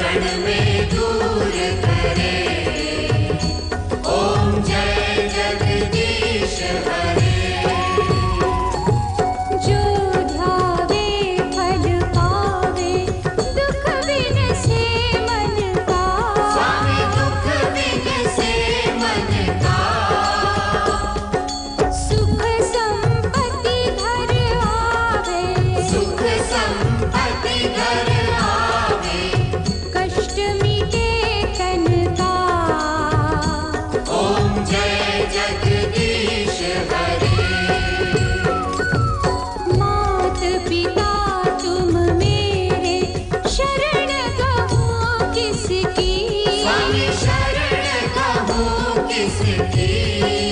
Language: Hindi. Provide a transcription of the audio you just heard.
क्षण में तू city